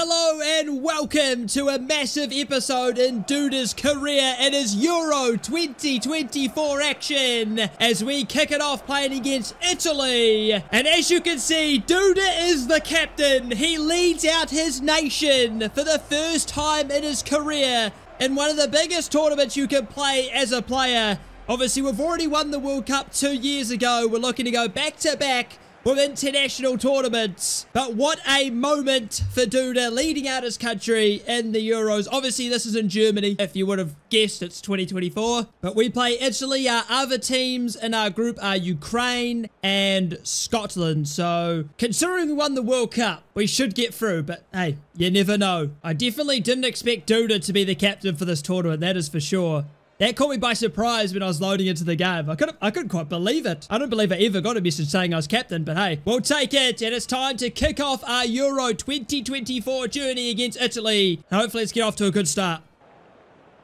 Hello and welcome to a massive episode in Duda's career. It is Euro 2024 action as we kick it off playing against Italy. And as you can see, Duda is the captain. He leads out his nation for the first time in his career in one of the biggest tournaments you can play as a player. Obviously, we've already won the World Cup two years ago. We're looking to go back to back with international tournaments. But what a moment for Duda leading out his country in the Euros. Obviously, this is in Germany. If you would have guessed, it's 2024. But we play Italy. Our other teams in our group are Ukraine and Scotland. So considering we won the World Cup, we should get through. But hey, you never know. I definitely didn't expect Duda to be the captain for this tournament. That is for sure. That caught me by surprise when I was loading into the game. I couldn't, I couldn't quite believe it. I don't believe I ever got a message saying I was captain, but hey, we'll take it. And it's time to kick off our Euro 2024 journey against Italy. Hopefully, let's get off to a good start.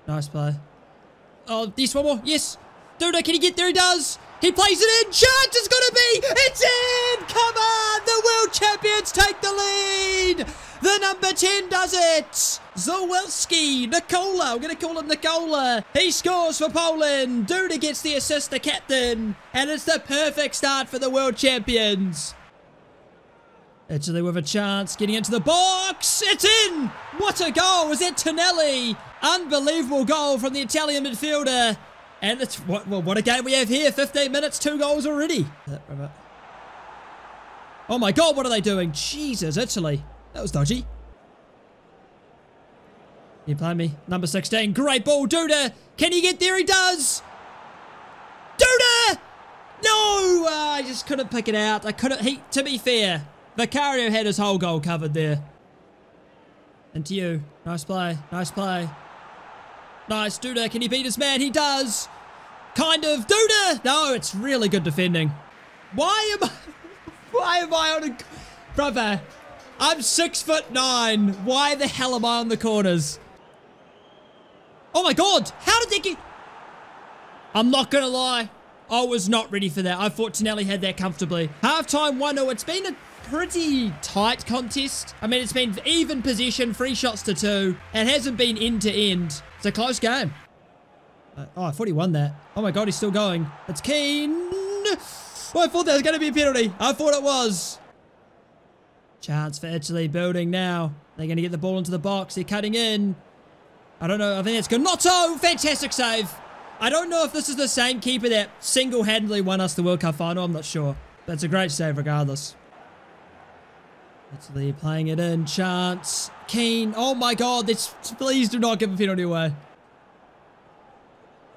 Nice play. Oh, this one more. Yes. Duda, can he get there? He does. He plays it in. Chance is going to be. It's in. Come on. The world champions take the lead. The number 10 does it. Zawelski, Nikola. We're going to call him Nikola. He scores for Poland. Duda gets the assist, the captain. And it's the perfect start for the world champions. Italy with a chance, getting into the box. It's in. What a goal. Was it Tonelli? Unbelievable goal from the Italian midfielder. And it's what, well, what a game we have here. 15 minutes, two goals already. Oh my god, what are they doing? Jesus, Italy. That was dodgy. You play me. Number 16. Great ball. Duda. Can he get there? He does. Duda! No! Uh, I just couldn't pick it out. I couldn't. He, to be fair, Vicario had his whole goal covered there. And to you. Nice play. Nice play. Nice. Duda. Can he beat his man? He does. Kind of. Duda! No, it's really good defending. Why am I... Why am I on a... Brother, I'm six foot nine. Why the hell am I on the corners? Oh my god! How did they get... I'm not gonna lie. I was not ready for that. I thought Tonelli had that comfortably. Halftime 1-0. It's been a pretty tight contest. I mean, it's been even possession, three shots to two. It hasn't been end to end. It's a close game. Uh, oh, I thought he won that. Oh my god, he's still going. It's Kean. Oh, I thought that was going to be a penalty. I thought it was. Chance for Italy building now. They're going to get the ball into the box. They're cutting in. I don't know. I think it's Gnonto. Fantastic save. I don't know if this is the same keeper that single-handedly won us the World Cup final. I'm not sure. That's a great save regardless. Italy playing it in. Chance. Kean. Oh my god. This, please do not give a penalty away.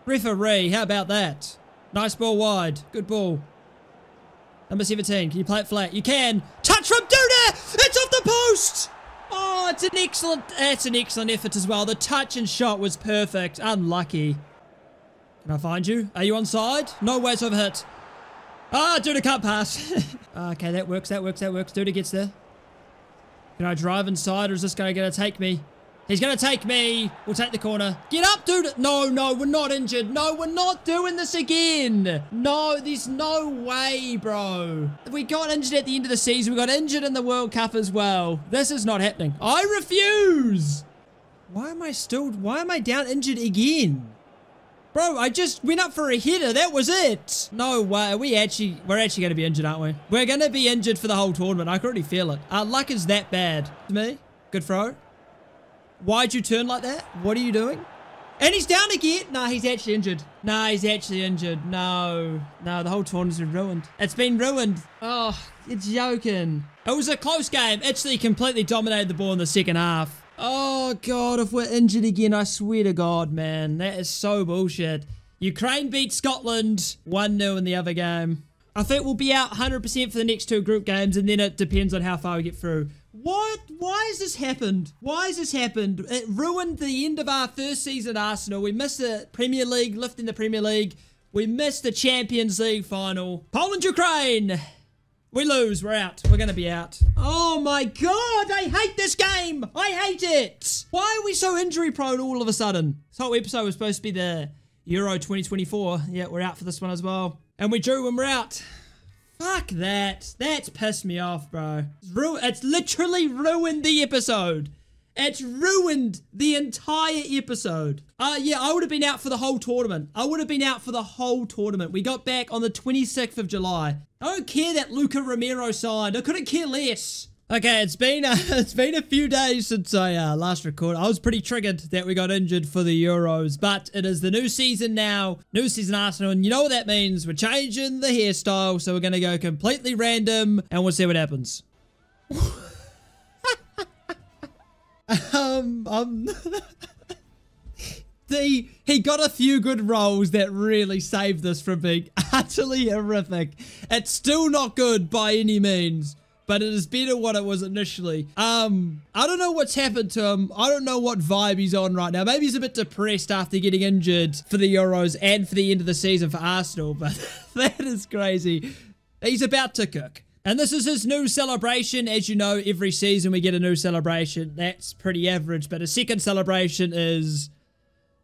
Referee. How about that? Nice ball wide. Good ball. Number 17. Can you play it flat? You can. Touch from. It's off the post. Oh, it's an excellent, it's an excellent effort as well. The touch and shot was perfect. Unlucky. Can I find you? Are you on side? No way I've hit. Ah, Duda can't pass. okay, that works, that works, that works. Duda gets there. Can I drive inside or is this going to take me? He's going to take me. We'll take the corner. Get up, dude. No, no, we're not injured. No, we're not doing this again. No, there's no way, bro. We got injured at the end of the season. We got injured in the World Cup as well. This is not happening. I refuse. Why am I still... Why am I down injured again? Bro, I just went up for a header. That was it. No way. We actually... We're actually going to be injured, aren't we? We're going to be injured for the whole tournament. I can already feel it. Our luck is that bad. To me. Good throw. Why'd you turn like that? What are you doing? And he's down again. Nah, he's actually injured. Nah, he's actually injured. No. No, the whole tournament's been ruined. It's been ruined. Oh, you're joking. It was a close game. Actually completely dominated the ball in the second half. Oh, God, if we're injured again, I swear to God, man. That is so bullshit. Ukraine beat Scotland 1-0 in the other game. I think we'll be out 100% for the next two group games, and then it depends on how far we get through. What? Why has this happened? Why has this happened? It ruined the end of our first season at Arsenal. We missed the Premier League, lifting the Premier League. We missed the Champions League final. Poland, Ukraine. We lose. We're out. We're going to be out. Oh my god. I hate this game. I hate it. Why are we so injury prone all of a sudden? This whole episode was supposed to be the Euro 2024. Yeah, we're out for this one as well. And we drew when we're out. Fuck that. That's pissed me off, bro. It's, ru- it's literally ruined the episode. It's ruined the entire episode. Uh, yeah, I would have been out for the whole tournament. I would have been out for the whole tournament. We got back on the 26th of July. I don't care that Luca Romero signed. I couldn't care less. Okay, it's been uh, it's been a few days since I uh, last recorded. I was pretty triggered that we got injured for the Euros, but it is the new season now, new season Arsenal, and you know what that means. We're changing the hairstyle, so we're gonna go completely random, and we'll see what happens. um, um. the he got a few good rolls that really saved this from being utterly horrific. It's still not good by any means but it is better what it was initially. Um, I don't know what's happened to him. I don't know what vibe he's on right now. Maybe he's a bit depressed after getting injured for the Euros and for the end of the season for Arsenal, but that is crazy. He's about to cook. And this is his new celebration. As you know, every season we get a new celebration. That's pretty average, but a second celebration is...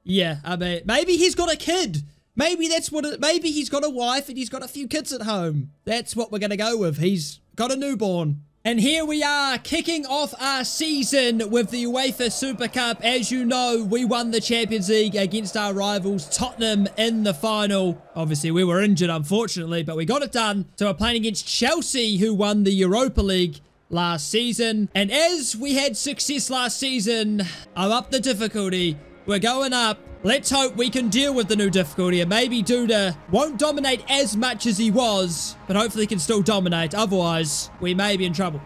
Yeah, I mean, maybe he's got a kid. Maybe that's what it, maybe he's got a wife and he's got a few kids at home. That's what we're going to go with. He's got a newborn. And here we are, kicking off our season with the UEFA Super Cup. As you know, we won the Champions League against our rivals Tottenham in the final. Obviously, we were injured, unfortunately, but we got it done. So we're playing against Chelsea, who won the Europa League last season. And as we had success last season, I'm up the difficulty. We're going up. Let's hope we can deal with the new difficulty and maybe Duda won't dominate as much as he was, but hopefully he can still dominate. Otherwise, we may be in trouble.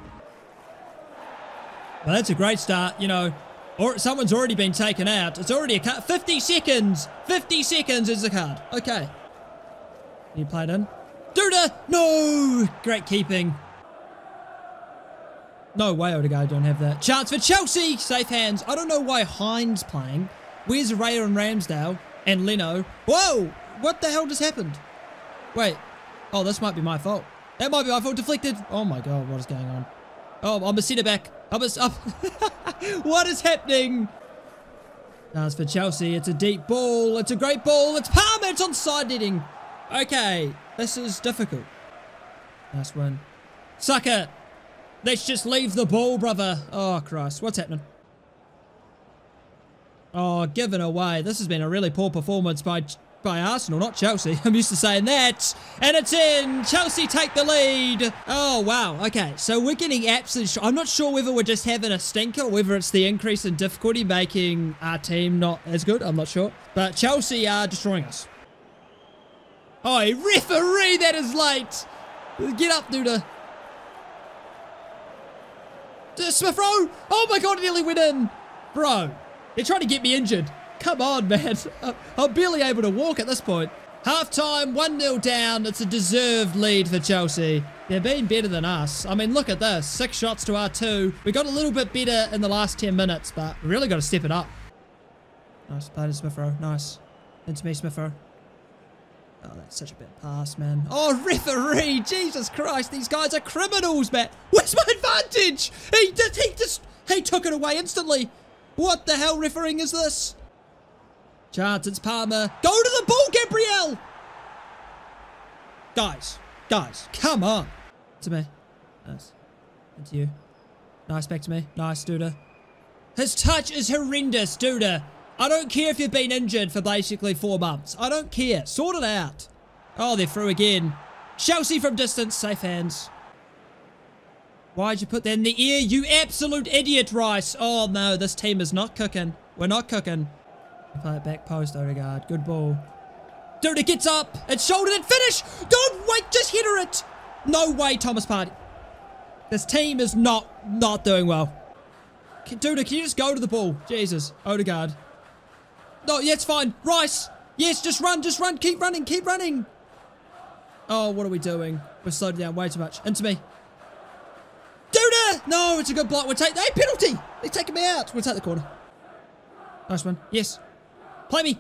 Well, that's a great start, you know. Or someone's already been taken out. It's already a cut. 50 seconds. 50 seconds is the card. Okay. Can you play it in? Duda! No! Great keeping. No way Odegaard don't have that. Chance for Chelsea! Safe hands. I don't know why Hein's playing. Where's Raya and Ramsdale and Leno? Whoa! What the hell just happened? Wait. Oh, this might be my fault. That might be my fault. Deflected. Oh my god, what is going on? Oh, I'm a centre back. I'm a... I'm what is happening? As for Chelsea, it's a deep ball. It's a great ball. It's Palmer. It's on side netting. Okay, this is difficult. Nice one. Sucker. Let's just leave the ball, brother. Oh, Christ. What's happening? Oh, given away. This has been a really poor performance by by Arsenal, not Chelsea. I'm used to saying that. And it's in. Chelsea take the lead. Oh, wow. Okay, so we're getting absolutely... I'm not sure whether we're just having a stinker or whether it's the increase in difficulty making our team not as good. I'm not sure. But Chelsea are destroying us. Oh, referee, that is late. Get up, Duda. Smith Rowe. Oh, my God, nearly went in. Bro, they're trying to get me injured. Come on, man. I'm barely able to walk at this point. Half time, 1-0 down. It's a deserved lead for Chelsea. They're being better than us. I mean, look at this. Six shots to our two. We got a little bit better in the last 10 minutes, but we really got to step it up. Nice. Play to Smith. Nice. Into me, Smith Rowe. Oh, that's such a bad pass, man. Oh, referee! Jesus Christ, these guys are criminals, man. Where's my advantage? He, did, he just, he took it away instantly. What the hell refereeing is this? Chance, it's Palmer. Go to the ball, Gabriel! Guys, guys, come on. To me. Nice. To you. Nice, back to me. Nice, Duda. His touch is horrendous, Duda. I don't care if you've been injured for basically four months. I don't care. Sort it out. Oh, they're through again. Chelsea from distance. Safe hands. Why'd you put that in the ear, you absolute idiot, Rice? Oh, no, this team is not cooking. We're not cooking. Play it back post, Odegaard. Good ball. Dude, it gets up. It's shouldered and finish. Don't wait, just hit her it. No way, Thomas Partey. This team is not, not doing well. Dude, can you just go to the ball? Jesus. Odegaard. No, yeah, it's fine. Rice. Yes, just run, just run. Keep running, keep running. Oh, what are we doing? We're slowed down way too much. Into me. Duda! No, it's a good block. We'll take... Hey, penalty! They're taking me out. We'll take the corner. Nice one. Yes. Play me.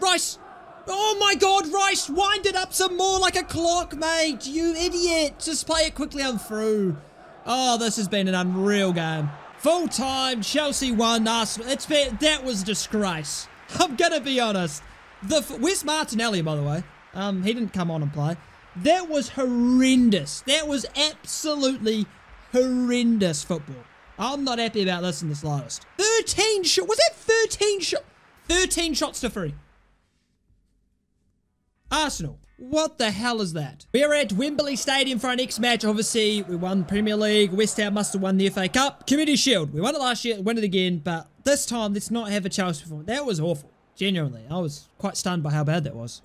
Rice! Oh my god, Rice! Wind it up some more like a clock, mate! You idiot! Just play it quickly on through. Oh, this has been an unreal game. Full time, Chelsea won, Arsenal. It's been... That was disgrace. I'm gonna be honest. The... Where's Martinelli, by the way? Um, he didn't come on and play. That was horrendous. That was absolutely horrendous football. I'm not happy about this in the slightest. 13 shot. Was that 13 shot? 13 shots to three. Arsenal. What the hell is that? We're at Wembley Stadium for our next match. Obviously, we won the Premier League. West Ham must have won the FA Cup. Community Shield. We won it last year, win it again, but this time, let's not have a Chelsea performance. That was awful. Genuinely. I was quite stunned by how bad that was.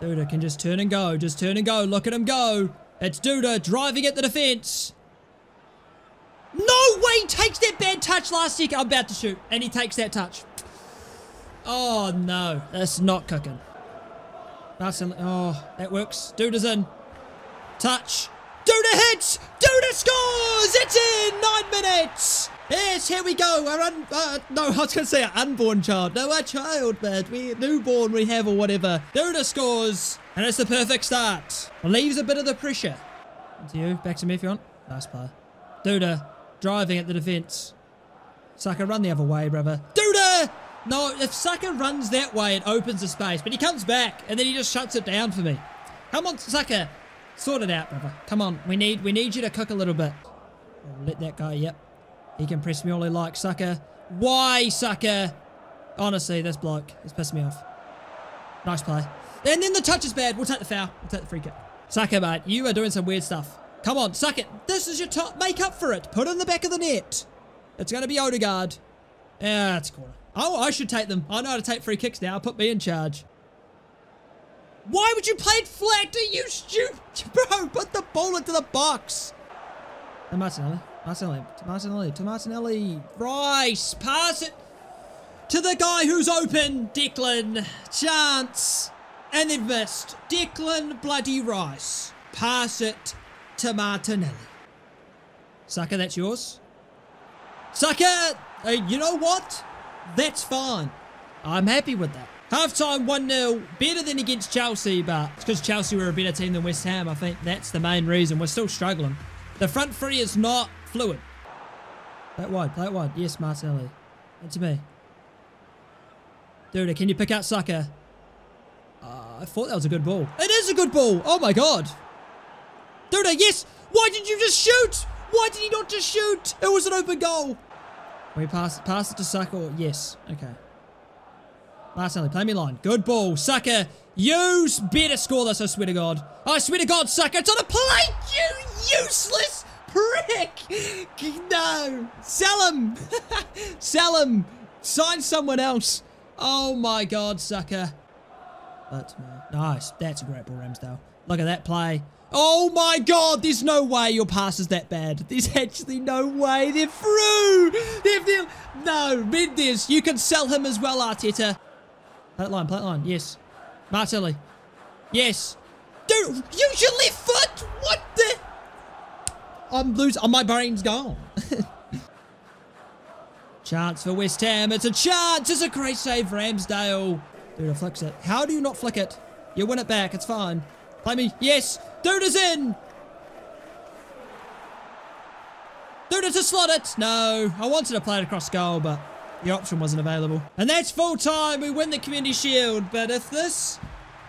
Duda can just turn and go. Just turn and go. Look at him go. It's Duda driving at the defense. No way takes that bad touch last second. I'm about to shoot. And he takes that touch. Oh, no. That's not cooking. Marcel, oh, that works. Duda's in. Touch. Duda hits! Duda scores! It's in! Nine minutes! Yes, here we go. Our un uh, no, I was going to say our unborn child. No, our child, man. We newborn we have or whatever. Duda scores, and it's the perfect start. Leaves a bit of the pressure. To you, back to me if you want. Nice play. Duda driving at the defence. Saka, run the other way, brother. Duda! No, if Saka runs that way, it opens the space. But he comes back, and then he just shuts it down for me. Come on, Saka. Sort it out, brother. Come on. We need we need you to cook a little bit. Oh, let that guy, yep. He can press me all he likes. Saka. Why, Saka? Honestly, this bloke is pissing me off. Nice play. And then the touch is bad. We'll take the foul. We'll take the free kick. Saka, mate, you are doing some weird stuff. Come on, suck it. This is your top. Make up for it. Put it in the back of the net. It's going to be Odegaard. Yeah, it's corner. Oh, I should take them. I know how to take free kicks now. Put me in charge. Why would you play it flat? You stupid? Bro, put the ball into the box. And Martinelli. Martinelli. To Martinelli. To Martinelli. Rice. Pass it to the guy who's open. Declan. Chance. And then missed. Declan bloody Rice. Pass it to Martinelli. Saka, that's yours. Saka, uh, you know what? That's fine. I'm happy with that. Half-time 1-0, better than against Chelsea, but it's because Chelsea were a better team than West Ham. I think that's the main reason. We're still struggling. The front three is not fluid. Play it wide, play it wide. Yes, Martinelli. Into me. Dude, can you pick out Saka? Uh, I thought that was a good ball. It is a good ball! Oh my god! Dude, uh, yes! Why did you just shoot? Why did he not just shoot? It was an open goal. We pass, pass it to Saka. Yes. Okay. Martinelli, play me line. Good ball. Saka, you better score this, I swear to God. I swear to God, Saka, it's on a plate, you useless prick. No. Sell him. Sell him. Sign someone else. Oh my God, Saka. That's uh, nice. That's a great ball, Ramsdale. Look at that play. Oh my god, there's no way your pass is that bad. There's actually no way. They're through. They're, they're, no, Mendes, you can sell him as well, Arteta. Play line, play line, yes. Martelli. Yes. Dude, use your left foot. What the? I'm losing. Oh, my brain's gone. chance for West Ham. It's a chance. It's a great save, Ramsdale. Dude, I flicks it. How do you not flick it? You win it back. It's fine. Play me. Yes. Dude is in. Dude to slot it. No. I wanted to play it across goal, but the option wasn't available. And that's full time. We win the Community Shield. But if this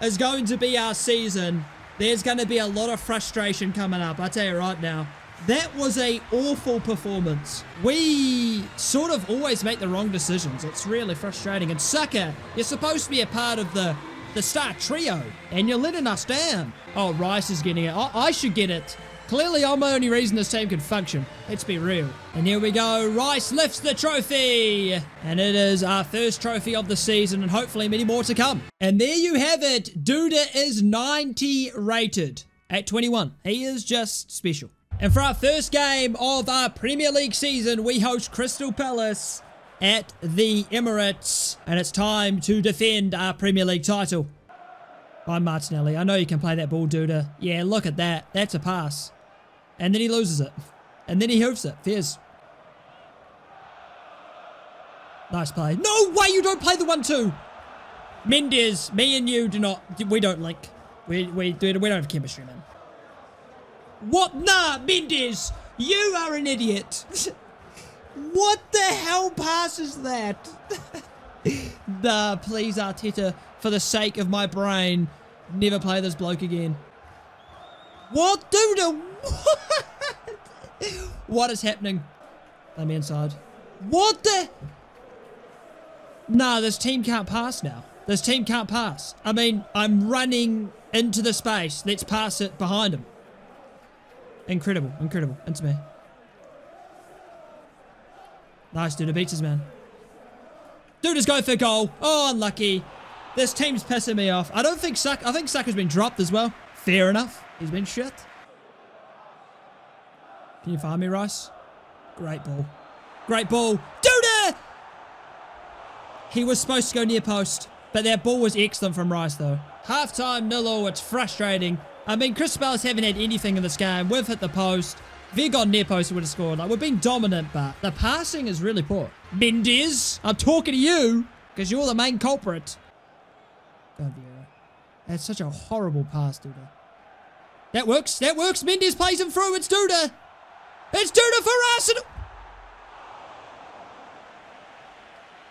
is going to be our season, there's going to be a lot of frustration coming up. I tell you right now. That was a awful performance. We sort of always make the wrong decisions. It's really frustrating. And Saka, you're supposed to be a part of the the star trio, and you're letting us down. Oh, Rice is getting it. I, I should get it. Clearly, I'm the only reason this team can function. Let's be real. And here we go. Rice lifts the trophy. And it is our first trophy of the season and hopefully many more to come. And there you have it. Duda is 90 rated at 21. He is just special. And for our first game of our Premier League season, we host Crystal Palace at the Emirates. And it's time to defend our Premier League title. I'm Martinelli. I know you can play that ball, Duda. Yeah, look at that. That's a pass. And then he loses it. And then he hoofs it. Fierce. Nice play. No way you don't play the 1-2. Mendes, me and you do not, we don't link. We, we, we don't have chemistry, man. What? Nah, Mendes, you are an idiot. what the hell passes that? nah, please, Arteta, for the sake of my brain, never play this bloke again. What, Duda? what is happening? Me inside. What the? Nah, this team can't pass now. This team can't pass. I mean, I'm running into the space. Let's pass it behind him. Incredible, incredible. Into me. Nice, dude. It beats his man. Dude is going for goal. Oh, unlucky. This team's pissing me off. I don't think Suck. I think Saka's been dropped as well. Fair enough. He's been shit. Can you find me, Rice? Great ball. Great ball. Duda! He was supposed to go near post, but that ball was excellent from Rice, though. Half-time, nil all. It's frustrating. I mean, Chris Palace haven't had anything in this game. We've hit the post. If he got near post, he would have scored. Like, we've been dominant, but the passing is really poor. Mendes, I'm talking to you because you're the main culprit. Oh, Vieira. That's such a horrible pass, Duda. That works. That works. Mendes plays him through. It's Duda. It's Duda for Arsenal.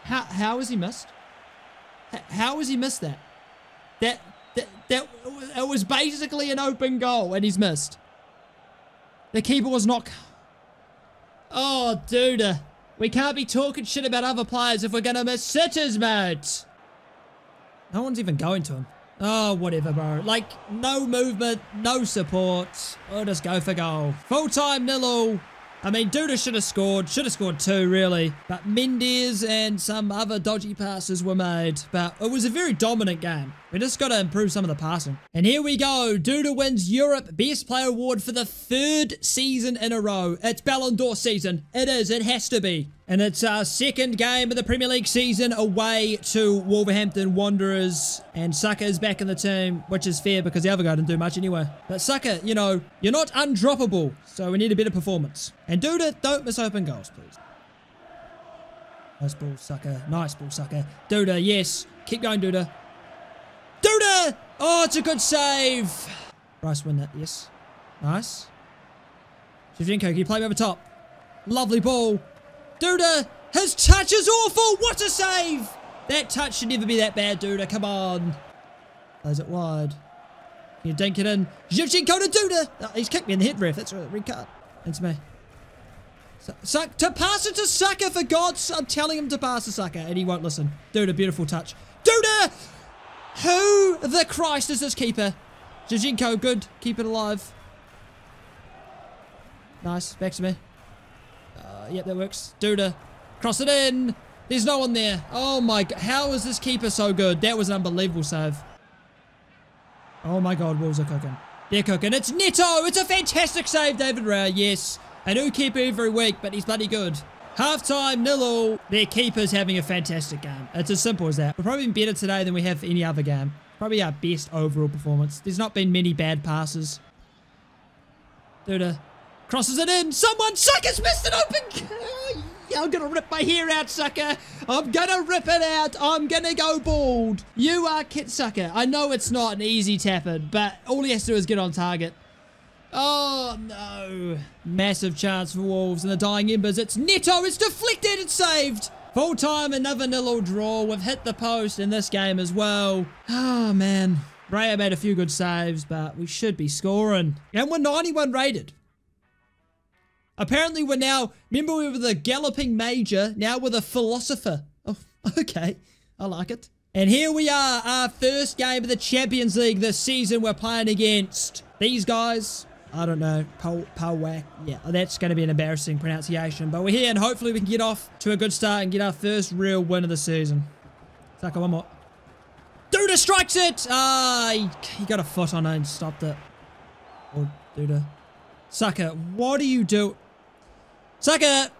How how has he missed? How has he missed that? That that that it was basically an open goal and he's missed. The keeper was not. Oh, dude. We can't be talking shit about other players if we're gonna miss sitters, mate. No one's even going to him. Oh, whatever, bro. Like, no movement, no support. We'll just go for goal. Full time, nil I mean, Duda should have scored. Should have scored two, really. But Mendes and some other dodgy passes were made. But it was a very dominant game. We just got to improve some of the passing. And here we go. Duda wins Europe Best Player Award for the third season in a row. It's Ballon d'Or season. It is. It has to be. And it's our second game of the Premier League season away to Wolverhampton Wanderers. And Saka is back in the team, which is fair because the other guy didn't do much anyway. But Saka, you know, you're not undroppable, so we need a better performance. And Duda, don't miss open goals, please. Nice ball, Saka. Nice ball, Saka. Duda, yes. Keep going, Duda. Duda! Oh, it's a good save. Rice win that, yes. Nice. Zinchenko, can you play me over top? Lovely ball. Duda, his touch is awful. What a save. That touch should never be that bad, Duda. Come on. Plays it wide. You dink it in. Zinchenko to Duda. Oh, he's kicked me in the head, ref. That's a red card. It's me. So, to pass it to Saka, for God's I'm telling him to pass to Saka, and he won't listen. Duda, beautiful touch. Duda! Who the Christ is this keeper? Zinchenko, good. Keep it alive. Nice. Back to me. Yep, that works. Duda. Cross it in. There's no one there. Oh my god. How is this keeper so good? That was an unbelievable save. Oh my god, Wolves are cooking. They're cooking. It's Neto. It's a fantastic save, David Raya. Yes. A new keeper every week, but he's bloody good. Halftime, nil all. Their keeper's having a fantastic game. It's as simple as that. We're probably better today than we have any other game. Probably our best overall performance. There's not been many bad passes. Duda crosses it in. Someone, Saka's missed an open. I'm gonna rip my hair out, Saka. I'm gonna rip it out. I'm gonna go bald. You are Kit Sucker. I know it's not an easy tap in, but all he has to do is get on target. Oh, no. Massive chance for Wolves in the dying embers. It's Neto. It's deflected. It's saved. Full time, another nil draw. We've hit the post in this game as well. Oh, man. Raya made a few good saves, but we should be scoring. And we're 91 rated. Apparently, we're now, remember we were the galloping major, now we're the philosopher. Oh, okay. I like it. And here we are, our first game of the Champions League this season. We're playing against these guys. I don't know, Powak. Yeah, that's going to be an embarrassing pronunciation. But we're here and hopefully we can get off to a good start and get our first real win of the season. Saka, one more. Duda strikes it! Ah, he, he, got a foot on it and stopped it. Oh, Duda. Saka, what do you do? Saka!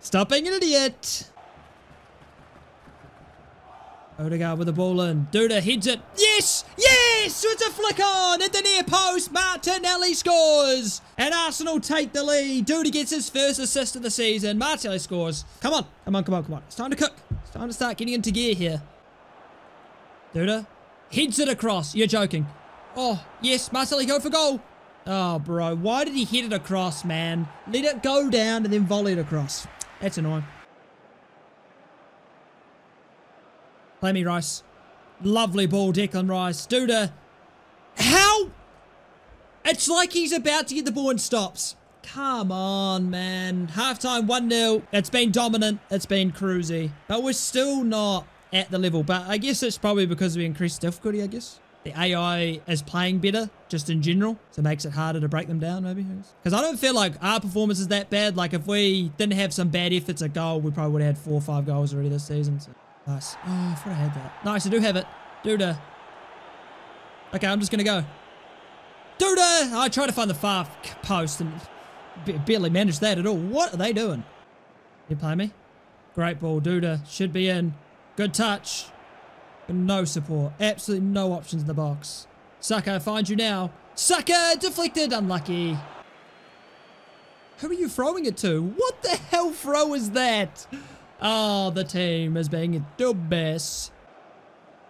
Stop being an idiot! Odegaard with the ball in. Duda heads it. Yes! Yes! It's a flick on at the near post. Martinelli scores. And Arsenal take the lead. Duda gets his first assist of the season. Martinelli scores. Come on. Come on, come on, come on. It's time to cook. It's time to start getting into gear here. Duda heads it across. You're joking. Oh, yes. Martinelli go for goal. Oh, bro. Why did he hit it across, man? Let it go down and then volley it across. That's annoying. Play me, Rice. Lovely ball, Declan Rice. Duda. How? It's like he's about to get the ball and stops. Come on, man. Halftime 1-0. It's been dominant. It's been cruisy. But we're still not at the level. But I guess it's probably because we increased difficulty, I guess. The AI is playing better, just in general. So it makes it harder to break them down, maybe. Because I don't feel like our performance is that bad. Like, if we didn't have some bad efforts at goal, we probably would have had four or five goals already this season. So, nice. Oh, I thought I had that. Nice, I do have it. Duda. Okay, I'm just going to go. Duda! Oh, I tried to find the far post and barely managed that at all. What are they doing? You play me? Great ball. Duda should be in. Good touch. But no support. Absolutely no options in the box. Saka, find you now. Saka, deflected. Unlucky. Who are you throwing it to? What the hell throw is that? Oh, the team is being the best.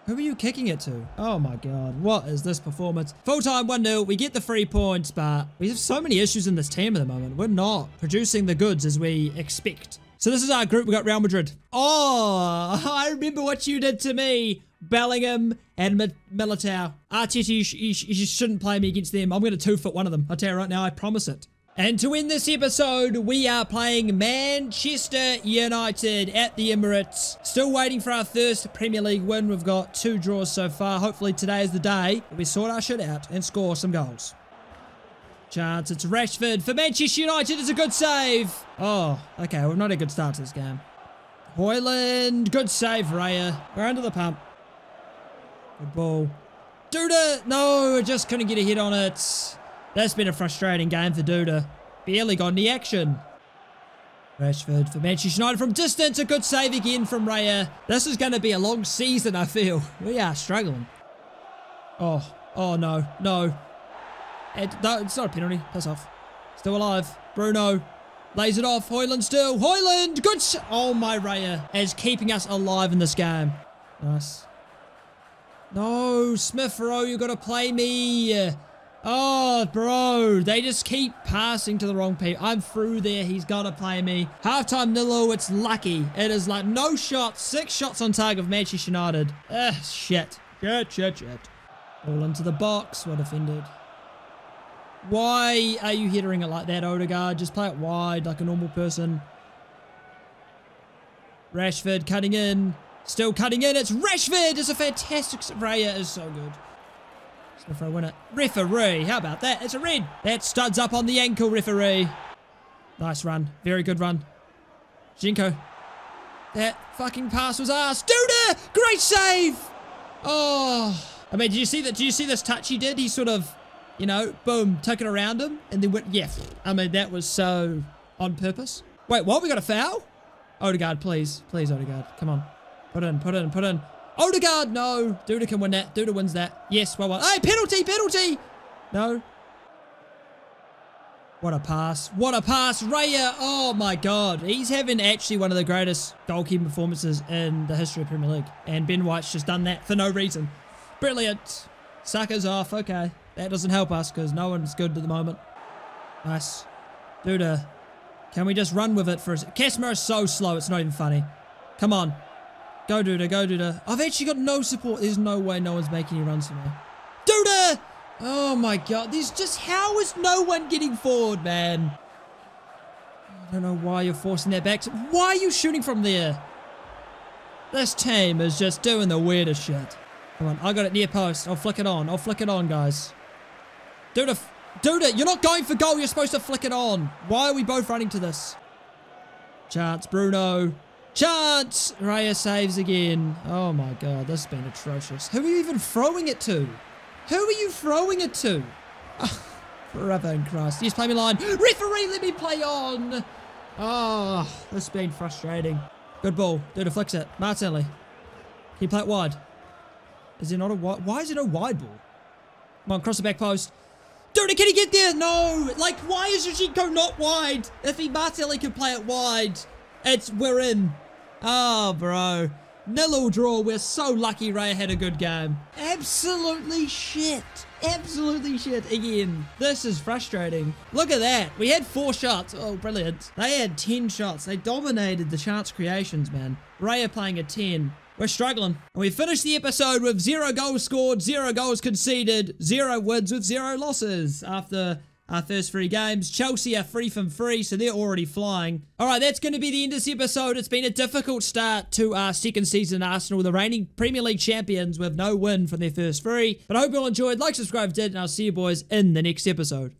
Who are you kicking it to? Oh my god, what is this performance? Full time 1-0, we get the three points, but we have so many issues in this team at the moment. We're not producing the goods as we expect. So this is our group. We got Real Madrid. Oh, I remember what you did to me. Bellingham and Militao. Arteta, you, sh you, sh you shouldn't play me against them. I'm going to two-foot one of them. I'll tell you right now, I promise it. And to end this episode, we are playing Manchester United at the Emirates. Still waiting for our first Premier League win. We've got two draws so far. Hopefully today is the day we sort our shit out and score some goals. Chance, it's Rashford for Manchester United. It's a good save. Oh, okay, we've not a good start to this game. Højlund, good save, Raya. We're under the pump. Good ball. Duda, no, just couldn't get a hit on it. That's been a frustrating game for Duda. Barely got any action. Rashford for Manchester United from distance. A good save again from Raya. This is going to be a long season, I feel. We are struggling. Oh, oh no, no. No, it's not a penalty. Piss off. Still alive. Bruno lays it off. Højlund still. Højlund! Good. Oh, my Raya is keeping us alive in this game. Nice. No, Smith Rowe, you got to play me. Oh, bro. They just keep passing to the wrong people. I'm through there. He's got to play me. Halftime Nilo, It's lucky. It is like no shots. Six shots on target of Manchester United. Ugh, shit. Shit, shit, shit. All into the box. What offended. Why are you headering it like that, Odegaard? Just play it wide like a normal person. Rashford cutting in. Still cutting in. It's Rashford. It's a fantastic... Raya is so good. If I win it. Referee, how about that? It's a red. That studs up on the ankle, referee. Nice run. Very good run. Jinko. That fucking pass was ass. Duda! Great save! Oh. I mean, did you see that? Do you see this touch he did? He sort of, you know, boom, took it around him and then went, yeah. I mean, that was so on purpose. Wait, what? We got a foul? Odegaard, please. Please, Odegaard. Come on. Put in, put in, put in. Odegaard, no. Duda can win that. Duda wins that. Yes, well, well. Hey, penalty, penalty. No. What a pass. What a pass. Raya, oh my god. He's having actually one of the greatest goalkeeping performances in the history of Premier League. And Ben White's just done that for no reason. Brilliant. Saka's off. Okay. That doesn't help us because no one's good at the moment. Nice. Duda. Can we just run with it for a? Casemiro is so slow, it's not even funny. Come on. Go, Duda. Go, Duda. I've actually got no support. There's no way no one's making any runs for me. Duda! Oh my god. There's just... How is no one getting forward, man? I don't know why you're forcing their backs. Why are you shooting from there? This team is just doing the weirdest shit. Come on. I got it near post. I'll flick it on. I'll flick it on, guys. Duda... Duda, you're not going for goal. You're supposed to flick it on. Why are we both running to this? Chance. Bruno. Chance! Raya saves again. Oh my god, this has been atrocious. Who are you even throwing it to? Who are you throwing it to? Ah, oh, forever in Christ. Yes, play me line. Referee, let me play on! Oh, this has been frustrating. Good ball. Dude, flicks it. Martinelli. Can you play it wide? Is it not a wide? Why is it a wide ball? Come on, cross the back post. Dude, can he get there? No! Like, why is Zinchenko not wide? If he Martinelli can play it wide, it's, we're in. Oh, bro. Nil draw. We're so lucky Ray had a good game. Absolutely shit. Absolutely shit again. This is frustrating. Look at that. We had four shots. Oh, brilliant. They had 10 shots. They dominated the chance creations, man. Raya playing a 10. We're struggling. And we finished the episode with zero goals scored, zero goals conceded, zero wins with zero losses after our first three games. Chelsea are free from free, so they're already flying. All right, that's going to be the end of this episode. It's been a difficult start to our second season Arsenal, the reigning Premier League champions with no win from their first three. But I hope you all enjoyed. Like, subscribe, did, and I'll see you boys in the next episode.